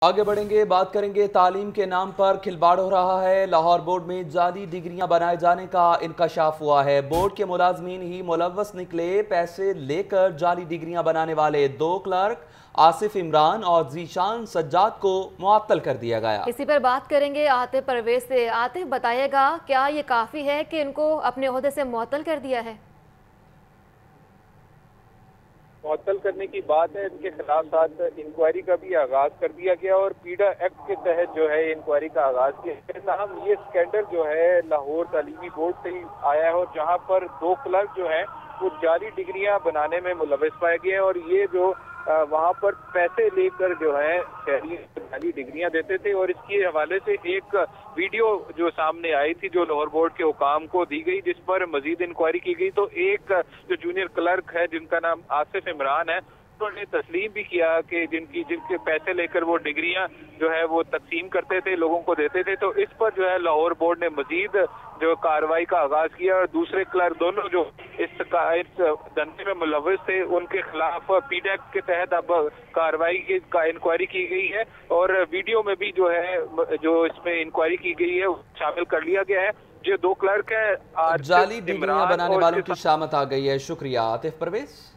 آگے بڑھیں گے، بات کریں گے، تعلیم کے نام پر کھلباڑ ہو رہا ہے۔ لاہور بورڈ میں جعلی ڈگریاں بنائے جانے کا انکشاف ہوا ہے۔ بورڈ کے ملازمین ہی ملوث نکلے پیسے لے کر جعلی ڈگریاں بنانے والے دو کلرک آصف عمران اور زیشان سجاد کو معطل کر دیا گیا۔ اسی پر بات کریں گے آتے پرویز سے۔ آتے بتائے گا، کیا یہ کافی ہے کہ ان کو اپنے عہدے سے معطل کر دیا ہے؟ معطل کرنے کی بات ہے، ان کے خلاف ساتھ انکوائری کا بھی آغاز کر دیا گیا اور پیڈا ایکٹ کے تحت جو ہے انکوائری کا آغاز کیا گیا تاہم یہ اسکینڈل جو ہے لاہور تعلیمی بورڈ سے ہی آیا ہے اور جہاں پر دو کلرک جو ہیں، وہ جاری ڈگریاں بنانے میں ملوث پائے گئے ہیں اور یہ جو وہاں پر پیسے لے کر جو ہے شہری ڈگریاں دیتے تھے اور اس کے حوالے سے ایک ویڈیو جو سامنے آئی تھی جو لاہور بورڈ کے حکام کو دی گئی، جس پر مزید انکوائری کی گئی۔ تو ایک جو جونیئر کلرک ہے، جن کا نام آصف عمران ہے انہوں نے تسلیم بھی کیا کہ جن کی جن کے پیسے لے کر وہ ڈگریاں جو ہے وہ تقسیم کرتے تھے لوگوں کو دیتے تھے تو اس پر جو ہے لاہور بورڈ نے مزید جو کاروائی کا آغاز کیا اور دوسرے کلر دونوں جو اس دھندے میں ملوث تھے ان کے خلاف پی ڈیک کے تحت اب کاروائی کا انکوائری کی گئی ہے اور ویڈیو میں بھی جو ہے جو اس میں انکوائری کی گئی ہے شامل کر لیا گیا ہے۔ جو دو کلرک ہے جعلی ڈگریاں بنانے والوں کی شامت آ گئی ہے۔ شکریہ آتف پرویز۔